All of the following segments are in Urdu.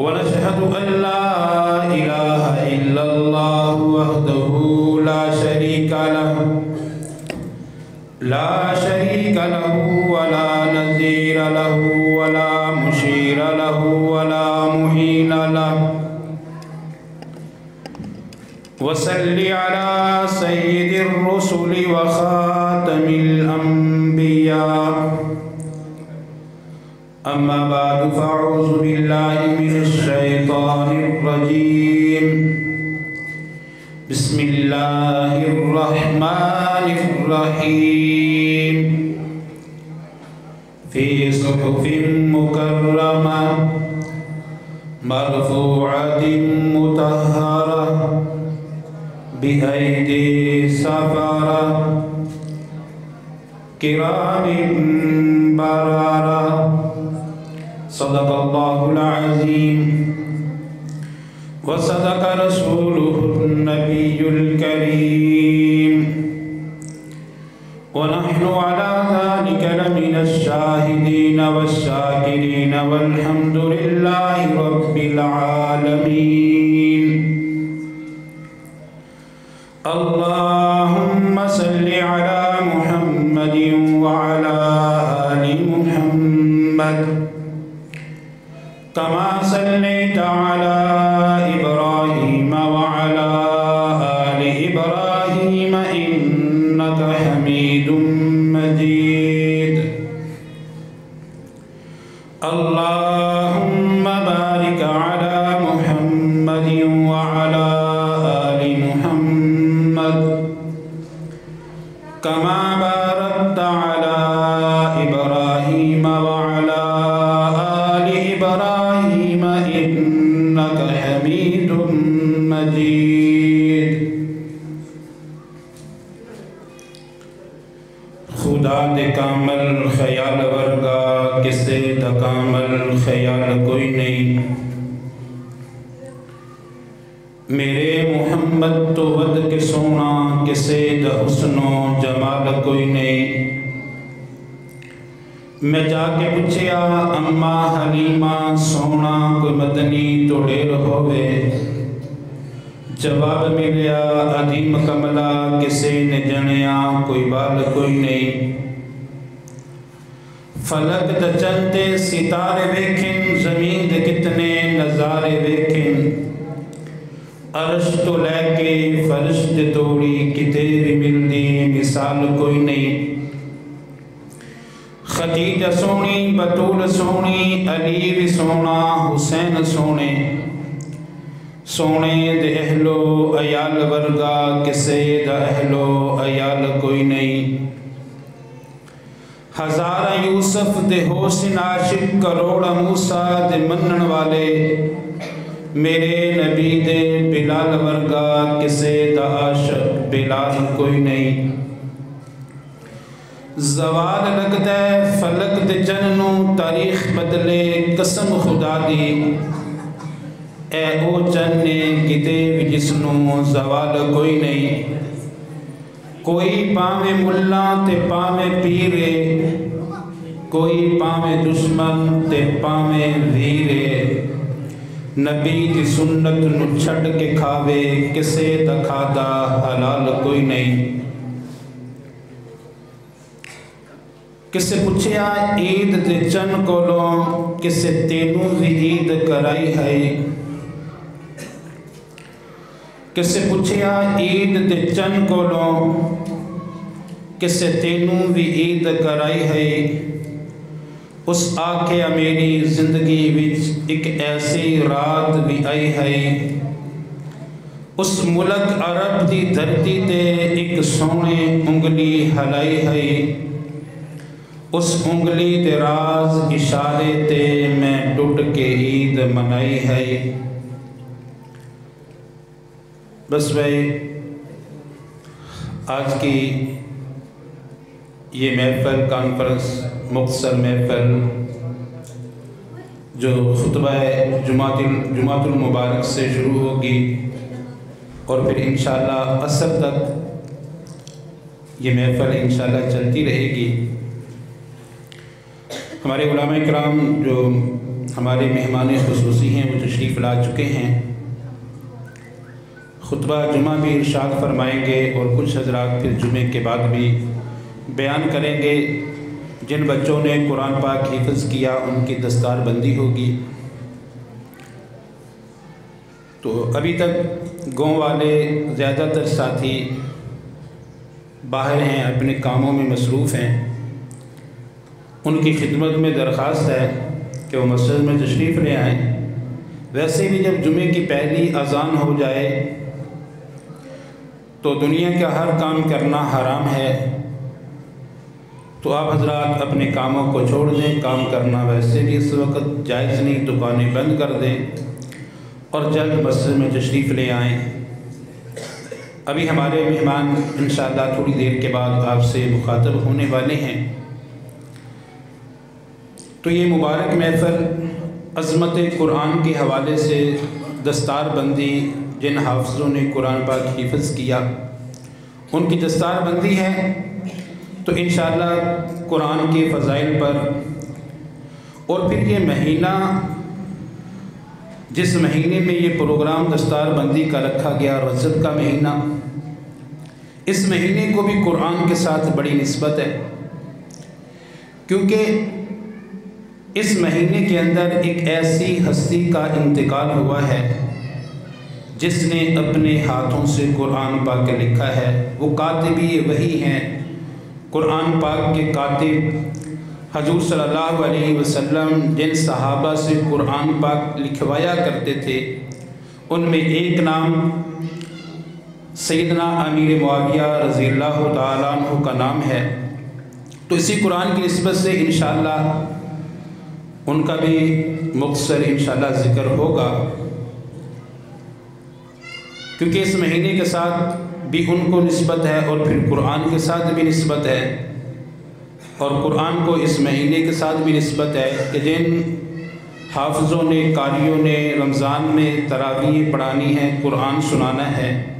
ونشهد أن لا إله إلا الله وحده لا شريك له. لا شريك له ولا نذير له ولا مشير له ولا مهين له. وصل على سيد الرسل وخاتم الأنبياء أما بعد فأعوذ بالله من الشيطان الرجيم. بسم الله الرحمن الرحيم. في صحف مكرمة مرفوعة مطهرة بأيدي سفرة كرام بررة صدق الله العظيم. وصدق رسوله النبي الكريم. ونحن على ذلك لمن الشاهدين والشاكرين والحمد لله رب العالمين. اللهم كما باركت جا کے اما حلیمہ سونا کوئی مدنی تو ڈیر ہوئے جواب ملیا عدیم کملا کسے نے جنیا کوئی بال کوئی نہیں فلک دا ستارے ویکھن زمین دے کتنے نظارے ویکھن عرش تو لے کے فرش دے توڑی کتے بھی ملدی مثال کوئی نہیں خدیجہ سونی بطول سونی علی بھی سونا حسین سونے سونے دے اہلو ایال ورگا کسے دا اہلو ایال کوئی نہیں ہزارہ یوسف دے حسن عاشق کروڑا موسیٰ دے منن والے میرے نبی دے بلال ورگا کسے دا عاشق بلال کوئی نہیں زوال لگتا ہے، فلک دے جننوں تاریخ بدلے، قسم خدا دی۔ اے او چنے کتے بھی جسنوں زوال کوئی نہیں۔ کوئی پاویں ملا تے پاویں پیرے، کوئی پاویں دشمن تے پاویں ویرے۔ نبی دی سنت نو چھڑ کے کھاوے، کسے دکھا دا حلال کوئی نہیں۔ کسے پوچھیا عید دے چن کولوں کسے تینوں بھی عید کرائی ہے کسے پوچھیا عید دے چن کولوں کسے تینوں بھی عید کرائی ہے اس آکھیا میری زندگی وچ ایک ایسی رات بھی آئی ہے اس ملک عرب دی دھرتی تے ایک سونے انگلی ہلائی ہے اس انگلی تے اشارے تے میں ٹوٹ کے عید منائی ہے۔ بس بھائی آج کی یہ محفل کانفرنس مختصر محفل، جو خطبہ جماعت جماعت المبارک سے شروع ہوگی اور پھر انشاءاللہ عصر تک یہ محفل انشاءاللہ چلتی رہے گی۔ ہمارے علماء کرام جو ہمارے مہمان خصوصی ہیں، وہ تشریف لا چکے ہیں۔ خطبہ جمعہ بھی ارشاد فرمائیں گے اور کچھ حضرات پھر جمعے کے بعد بھی بیان کریں گے۔ جن بچوں نے قرآن پاک حفظ کیا، ان کی دستار بندی ہوگی۔ تو ابھی تک گاؤں والے زیادہ تر ساتھی باہر ہیں، اپنے کاموں میں مصروف ہیں۔ ان کی خدمت میں درخواست ہے کہ وہ مسجد میں تشریف لے آئیں۔ ویسے بھی جب جمعے کی پہلی اذان ہو جائے، تو دنیا کا ہر کام کرنا حرام ہے۔ تو آپ حضرات اپنے کاموں کو چھوڑ دیں، کام کرنا ویسے بھی اس وقت جائز نہیں، دکانیں بند کر دیں اور جلد مسجد میں تشریف لے آئیں۔ ابھی ہمارے مہمان انشاءاللہ تھوڑی دیر کے بعد آپ سے مخاطب ہونے والے ہیں۔ تو یہ مبارک محفل عظمت قرآن کے حوالے سے دستار بندی جن حافظوں نے قرآن پاک حفظ کیا، ان کی دستار بندی ہے۔ تو انشاءاللہ قرآن کے فضائل پر اور پھر یہ مہینہ، جس مہینے میں یہ پروگرام دستار بندی کا رکھا گیا رجب کا مہینہ، اس مہینے کو بھی قرآن کے ساتھ بڑی نسبت ہے۔ کیونکہ اس مہینے کے اندر ایک ایسی ہستی کا انتقال ہوا ہے، جس نے اپنے ہاتھوں سے قرآن پاک لکھا ہے۔ وہ کاتبی وہی ہیں۔ قرآن پاک کے کاتب حضور صلی اللہ علیہ وسلم، جن صحابہ سے قرآن پاک لکھوایا کرتے تھے، ان میں ایک نام سیدنا امیر معاویہ رضی اللہ تعالیٰ عنہ کا نام ہے۔ تو اسی قرآن کی نسبت سے انشاءاللہ ان کا بھی مختصر انشاءاللہ ذکر ہوگا۔ کیونکہ اس مہینے کے ساتھ بھی ان کو نسبت ہے اور پھر قرآن کے ساتھ بھی نسبت ہے۔ اور قرآن کو اس مہینے کے ساتھ بھی نسبت ہے کہ جن حافظوں نے قاریوں نے، رمضان میں تراویح پڑھانی ہے، قرآن سنانا ہے۔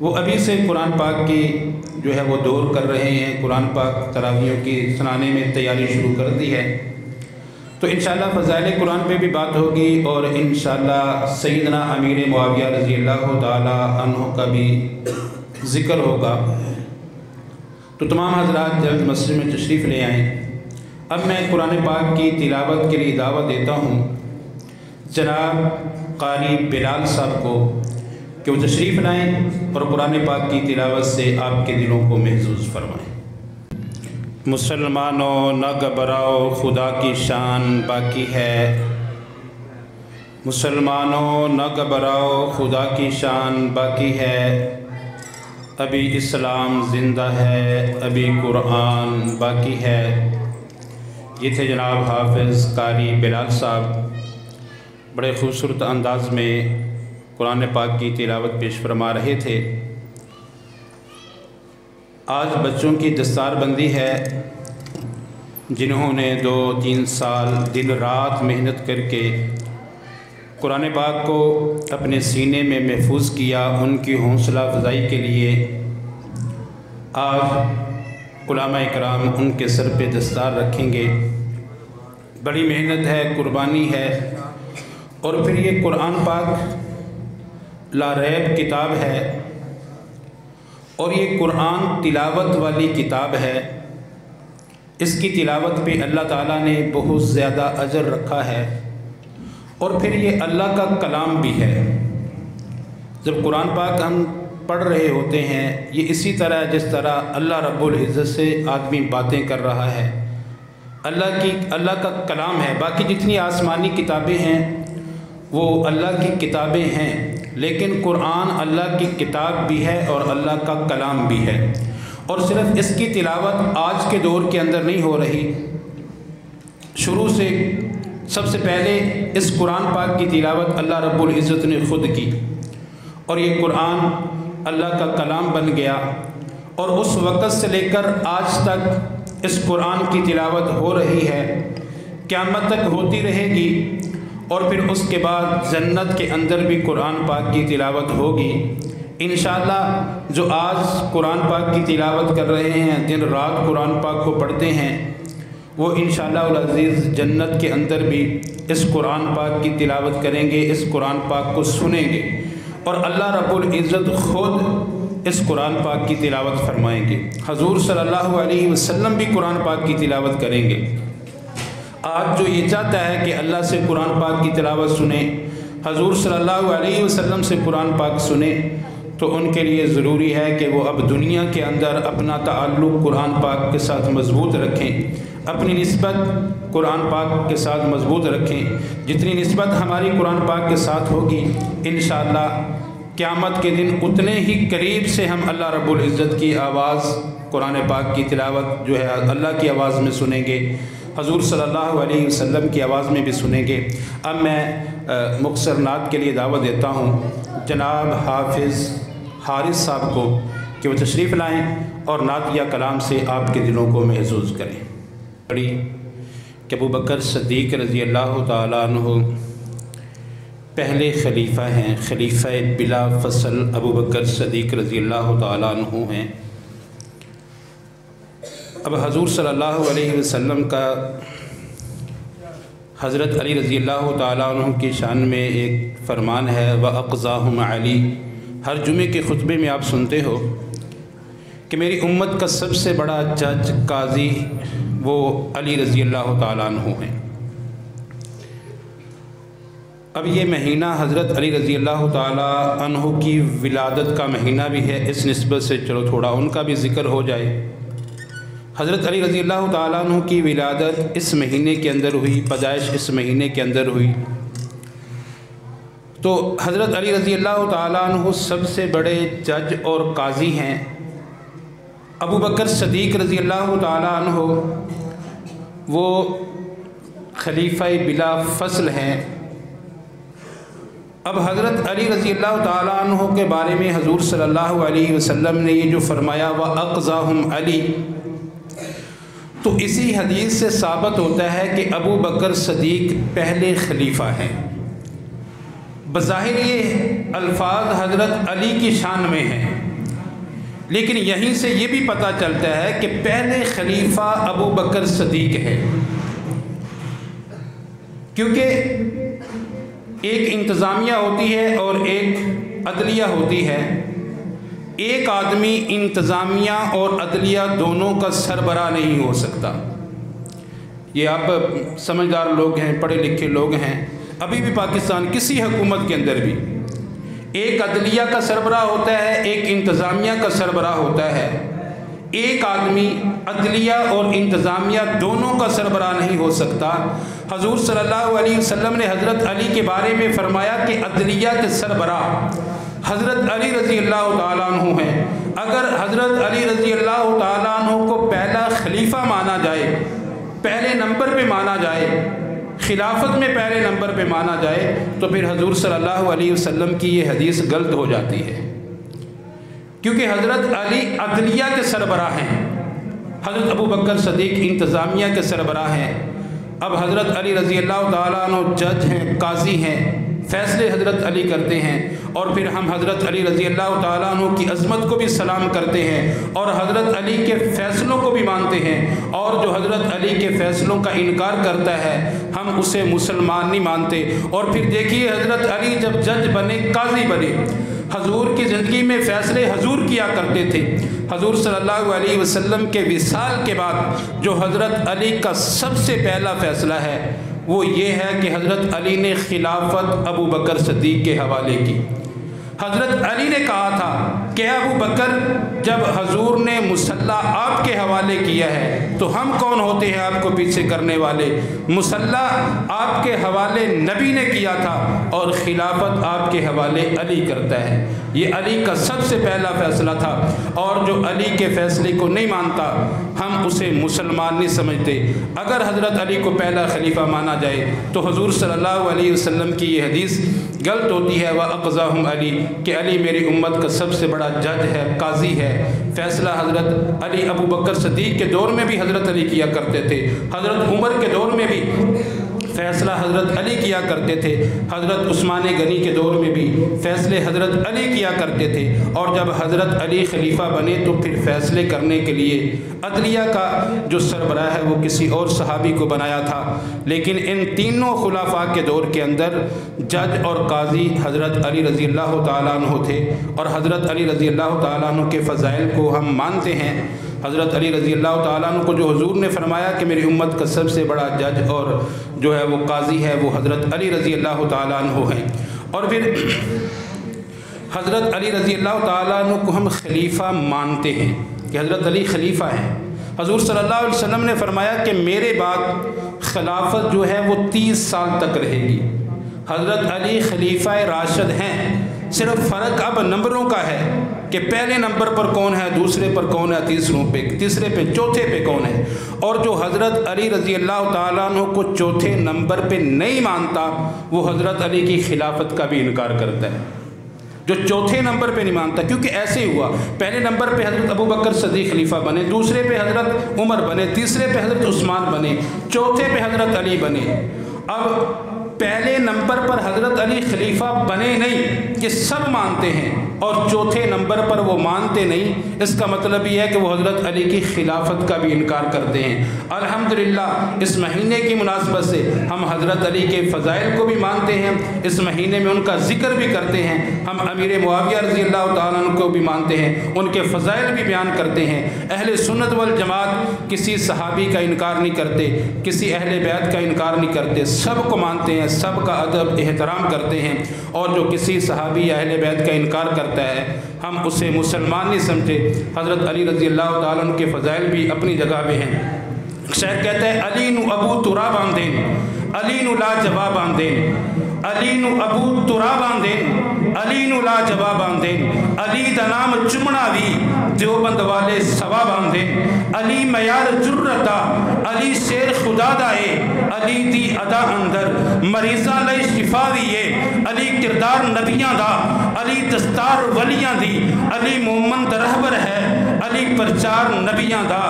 وہ ابھی سے قرآن پاک کی جو ہے وہ دور کر رہے ہیں۔ قرآن پاک تراویوں کی سنانے میں تیاری شروع کر دی ہے۔ تو انشاءاللہ فضائل قرآن پہ بھی بات ہوگی اور انشاءاللہ سیدنا امیر معاویہ رضی اللہ تعالی عنہ کا بھی ذکر ہوگا۔ تو تمام حضرات جلد مسجد میں تشریف لے آئیں۔ اب میں قرآن پاک کی تلاوت کے لیے دعوت دیتا ہوں۔ جناب قاری بلال صاحب کو کہ وہ تشریف لائیں اور قرآن پاک کی تلاوت سے آپ کے دلوں کو محظوظ فرمائیں۔ مسلمانوں، نہ گھبراؤ، خدا کی شان باقی ہے۔ مسلمانوں، نہ گھبراؤ، خدا کی شان باقی ہے۔ ابھی اسلام زندہ ہے، ابھی قرآن باقی ہے۔ یہ تھے جناب حافظ قاری بلال صاحب۔ بڑے خوبصورت انداز میں قرآن پاک کی تلاوت پیش فرما رہے تھے۔ آج بچوں کی دستار بندی ہے، جنہوں نے دو تین سال دن رات محنت کر کے قرآن پاک کو اپنے سینے میں محفوظ کیا، ان کی حوصلہ افزائی کے لیے آج علامہ اکرام ان کے سر پہ دستار رکھیں گے۔ بڑی محنت ہے، قربانی ہے۔ اور پھر یہ قرآن پاک لاریب کتاب ہے۔ اور یہ قرآن تلاوت والی کتاب ہے۔ اس کی تلاوت پہ اللہ تعالیٰ نے بہت زیادہ اجر رکھا ہے۔ اور پھر یہ اللہ کا کلام بھی ہے۔ جب قرآن پاک ہم پڑھ رہے ہوتے ہیں، یہ اسی طرح جس طرح اللہ رب العزت سے آدمی باتیں کر رہا ہے۔ اللہ کی، اللہ کا کلام ہے۔ باقی جتنی آسمانی کتابیں ہیں، وہ اللہ کی کتابیں ہیں۔ لیکن قرآن اللہ کی کتاب بھی ہے اور اللہ کا کلام بھی ہے۔ اور صرف اس کی تلاوت آج کے دور کے اندر نہیں ہو رہی۔ شروع سے سب سے پہلے اس قرآن پاک کی تلاوت اللہ رب العزت نے خود کی۔ اور یہ قرآن اللہ کا کلام بن گیا۔ اور اس وقت سے لے کر آج تک اس قرآن کی تلاوت ہو رہی ہے۔ قیامت تک ہوتی رہے گی۔ اور پھر اس کے بعد جنت کے اندر بھی قرآن پاک کی تلاوت ہوگی۔ انشاءاللہ جو آج قرآن پاک کی تلاوت کر رہے ہیں، دن رات قرآن پاک کو پڑھتے ہیں، وہ انشاءاللہ العزیز جنت کے اندر بھی اس قرآن پاک کی تلاوت کریں گے، اس قرآن پاک کو سنیں گے۔ اور اللہ رب العزت خود اس قرآن پاک کی تلاوت فرمائیں گے۔ حضور صلی اللہ علیہ وسلم بھی قرآن پاک کی تلاوت کریں گے۔ آج جو یہ چاہتا ہے کہ اللہ سے قرآن پاک کی تلاوت سنیں حضور صلی اللہ علیہ وسلم سے قرآن پاک سنیں تو ان کے لیے ضروری ہے کہ وہ اب دنیا کے اندر اپنا تعلق قرآن پاک کے ساتھ مضبوط رکھیں۔ اپنی نسبت قرآن پاک کے ساتھ مضبوط رکھیں۔ جتنی نسبت ہماری قرآن پاک کے ساتھ ہوگی، انشاءاللہ قیامت کے دن اتنے ہی قریب سے ہم اللہ رب العزت کی آواز قرآن پاک کی تلاوت جو ہے اللہ کی آواز میں سنیں گے۔ حضور صلی اللہ علیہ وسلم کی آواز میں بھی سنیں گے۔ اب میں مختصر نعت کے لیے دعوت دیتا ہوں۔ جناب حافظ حارث صاحب کو کہ وہ تشریف لائیں اور نعت یا کلام سے آپ کے دلوں کو محظوظ کریں۔ بڑی کہ ابو بکر صدیق رضی اللہ تعالیٰ عنہ پہلے خلیفہ ہیں، خلیفہ بلا فصل ابو بکر صدیق رضی اللہ تعالیٰ عنہ ہیں۔ اب حضور صلی اللہ علیہ وسلم کا حضرت علی رضی اللہ تعالیٰ عنہ کی شان میں ایک فرمان ہے و اقضاہم علی ہر جمعے کے خطبے میں آپ سنتے ہو کہ میری امت کا سب سے بڑا جج، قاضی وہ علی رضی اللہ تعالیٰ عنہ ہیں۔ اب یہ مہینہ حضرت علی رضی اللہ تعالیٰ عنہ کی ولادت کا مہینہ بھی ہے، اس نسبت سے چلو تھوڑا ان کا بھی ذکر ہو جائے۔ حضرت علی رضی اللہ تعالیٰ عنہ کی ولادت اس مہینے کے اندر ہوئی، پیدائش اس مہینے کے اندر ہوئی۔ تو حضرت علی رضی اللہ تعالیٰ عنہ سب سے بڑے جج اور قاضی ہیں۔ ابو بکر صدیق رضی اللہ تعالیٰ عنہ، وہ خلیفہ بلا فصل ہیں۔ اب حضرت علی رضی اللہ تعالیٰ عنہ کے بارے میں حضور صلی اللہ علیہ وسلم نے یہ جو فرمایا وہ اقضاہم علی تو اسی حدیث سے ثابت ہوتا ہے کہ ابو بکر صدیق پہلے خلیفہ ہیں۔ بظاہر یہ الفاظ حضرت علی کی شان میں ہیں۔ لیکن یہیں سے یہ بھی پتہ چلتا ہے کہ پہلے خلیفہ ابو بکر صدیق ہے۔ کیونکہ ایک انتظامیہ ہوتی ہے اور ایک عدلیہ ہوتی ہے۔ ایک آدمی انتظامیہ اور عدلیہ دونوں کا سربراہ نہیں ہو سکتا۔ یہ آپ سمجھدار لوگ ہیں، پڑھے لکھے لوگ ہیں۔ ابھی بھی پاکستان کسی حکومت کے اندر بھی ایک عدلیہ کا سربراہ ہوتا ہے، ایک انتظامیہ کا سربراہ ہوتا ہے۔ ایک آدمی عدلیہ اور انتظامیہ دونوں کا سربراہ نہیں ہو سکتا۔ حضور صلی اللہ علیہ وسلم نے حضرت علی کے بارے میں فرمایا کہ عدلیہ کے سربراہ حضرت علی رضی اللہ تعالیٰ عنہ ہیں۔ اگر حضرت علی رضی اللہ تعالیٰ عنہ کو پہلا خلیفہ مانا جائے، پہلے نمبر پہ مانا جائے، خلافت میں پہلے نمبر پہ مانا جائے، تو پھر حضور صلی اللہ علیہ وسلم کی یہ حدیث غلط ہو جاتی ہے۔ کیونکہ حضرت علی عدلیہ کے سربراہ ہیں۔ حضرت ابو بکر صدیق انتظامیہ کے سربراہ ہیں۔ اب حضرت علی رضی اللہ تعالیٰ عنہ جج ہیں، قاضی ہیں، فیصلے حضرت علی کرتے ہیں۔ اور پھر ہم حضرت علی رضی اللہ تعالیٰ عنہ کی عظمت کو بھی سلام کرتے ہیں اور حضرت علی کے فیصلوں کو بھی مانتے ہیں اور جو حضرت علی کے فیصلوں کا انکار کرتا ہے، ہم اسے مسلمان نہیں مانتے۔ اور پھر دیکھیے حضرت علی جب جج بنے، قاضی بنے۔ حضور کی زندگی میں فیصلے حضور کیا کرتے تھے۔ حضور صلی اللہ علیہ وسلم کے وصال کے بعد جو حضرت علی کا سب سے پہلا فیصلہ ہے، وہ یہ ہے کہ حضرت علی نے خلافت ابو بکر صدیق کے حوالے کی۔ حضرت علی نے کہا تھا کہ ابو بکر، جب حضور نے مسلح آپ کے حوالے کیا ہے، تو ہم کون ہوتے ہیں آپ کو پیچھے کرنے والے؟ مسلح آپ کے حوالے نبی نے کیا تھا اور خلافت آپ کے حوالے علی کرتا ہے۔ یہ علی کا سب سے پہلا فیصلہ تھا اور جو علی کے فیصلے کو نہیں مانتا، ہم اسے مسلمان نہیں سمجھتے۔ اگر حضرت علی کو پہلا خلیفہ مانا جائے، تو حضور صلی اللہ علیہ وسلم کی یہ حدیث غلط ہوتی ہے وہ اقضاہم علی کہ علی میری امت کا سب سے بڑا جج ہے، قاضی ہے۔ فیصلہ حضرت علی ابو بکر صدیق کے دور میں بھی حضرت علی کیا کرتے تھے، حضرت عمر کے دور میں بھی۔ فیصلہ حضرت علی کیا کرتے تھے۔ حضرت عثمان غنی کے دور میں بھی فیصلے حضرت علی کیا کرتے تھے۔ اور جب حضرت علی خلیفہ بنے تو پھر فیصلے کرنے کے لیے عدلیہ کا جو سربراہ ہے وہ کسی اور صحابی کو بنایا تھا۔ لیکن ان تینوں خلافہ کے دور کے اندر جج اور قاضی حضرت علی رضی اللہ تعالیٰ عنہ تھے۔ اور حضرت علی رضی اللہ تعالیٰ عنہ کے فضائل کو ہم مانتے ہیں۔ حضرت علی رضی اللہ تعالیٰ عنہ کو جو حضور نے فرمایا کہ میری امت کا سب سے بڑا جج اور جو ہے وہ قاضی ہے وہ حضرت علی رضی اللہ تعالیٰ عنہ ہیں۔ اور پھر حضرت علی رضی اللہ تعالیٰ عنہ کو ہم خلیفہ مانتے ہیں کہ حضرت علی خلیفہ ہیں۔ حضور صلی اللہ علیہ وسلم نے فرمایا کہ میرے بعد خلافت جو ہے وہ تیس سال تک رہے گی۔ حضرت علی خلیفہ راشد ہیں۔ صرف فرق اب نمبروں کا ہے۔ کہ پہلے نمبر پر کون ہے، دوسرے پر کون ہے، تیسروں پہ، تیسرے پہ، چوتھے پہ کون ہے؟ اور جو حضرت علی رضی اللہ تعالیٰ عنہ کو چوتھے نمبر پہ نہیں مانتا، وہ حضرت علی کی خلافت کا بھی انکار کرتا ہے۔ جو چوتھے نمبر پہ نہیں مانتا، کیونکہ ایسے ہی ہوا۔ پہلے نمبر پہ حضرت ابو بکر صدیق خلیفہ بنے، دوسرے پہ حضرت عمر بنے، تیسرے پہ حضرت عثمان بنے، چوتھے پہ حضرت علی بنے۔ اب پہلے نمبر پر حضرت علی خلیفہ بنے نہیں کہ سب مانتے ہیں۔ اور چوتھے نمبر پر وہ مانتے نہیں، اس کا مطلب یہ ہے کہ وہ حضرت علی کی خلافت کا بھی انکار کرتے ہیں۔ الحمدللہ، اس مہینے کی مناسبت سے ہم حضرت علی کے فضائل کو بھی مانتے ہیں، اس مہینے میں ان کا ذکر بھی کرتے ہیں۔ ہم امیر معاویہ رضی اللہ تعالیٰ عنہ کو بھی مانتے ہیں، ان کے فضائل بھی بیان کرتے ہیں۔ اہل سنت والجماعت کسی صحابی کا انکار نہیں کرتے، کسی اہل بیت کا انکار نہیں کرتے۔ سب کو مانتے ہیں، سب کا ادب، احترام کرتے ہیں۔ اور جو کسی صحابی یا اہل بیت کا انکار کرتے جاتا ہے۔ ہم اسے مسلمان نہیں سمجھے۔ حضرت علی رضی اللہ تعالیٰ عنہ کے فضائل بھی اپنی جگہ پہ ہیں۔ شیخ کہتا ہے، علی نو ابو ترا باندین۔ علی نو لا جواب باندھیں علی نو ابو ترا باندین۔ علی نو لا جواب باندھیں علی دا نام چمنا بھی دیوبند والے سوا باندھے علی میار جرتا، علی شیر خدا دائے، علی دی ادا اندر۔ مریضہ لئی شفا دیئے۔ علی کردار نبیاں دا، علی دستار ولیاں دی۔ علی مومن رہبر ہے، علی پرچار نبیاں دا۔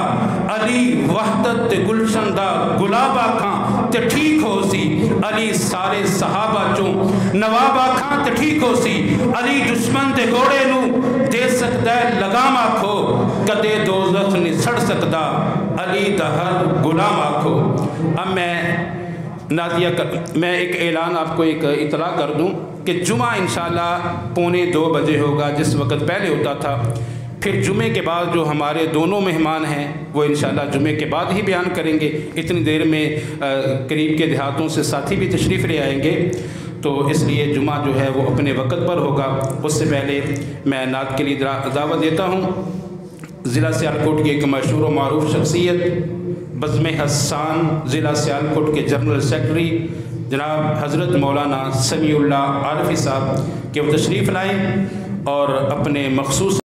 علی وحدت تے گلشن دا گلابا کھاں تے ٹھیک ہو سی۔ علی سارے صحابہ چوں نوابا کھاں تے ٹھیک ہو سی۔ علی دشمن تے گوڑے نو دے سکتا ہے، لگام آکھو۔ کدے دوزخ نہیں سڑ سکتا علی دہر غلام آکھو۔ اب میں نادیہ کر میں ایک اعلان آپ کو ایک اطلاع کر دوں کہ جمعہ انشاءاللہ پونے دو بجے ہوگا، جس وقت پہلے ہوتا تھا۔ پھر جمعے کے بعد جو ہمارے دونوں مہمان ہیں، وہ انشاءاللہ جمعے کے بعد ہی بیان کریں گے۔ اتنی دیر میں قریب کے دیہاتوں سے ساتھی بھی تشریف لے آئیں گے۔ تو اس لیے جمعہ جو ہے، وہ اپنے وقت پر ہوگا۔ اس سے پہلے میں نعت کے لیے دعوت دیتا ہوں۔ ضلع سیالکوٹ کی ایک مشہور و معروف شخصیت، بزم حسان، ضلع سیالکوٹ کے جنرل سیکرٹری جناب حضرت مولانا سمیع اللہ عارفی صاحب، کہ وہ تشریف لائیں اور اپنے مخصوص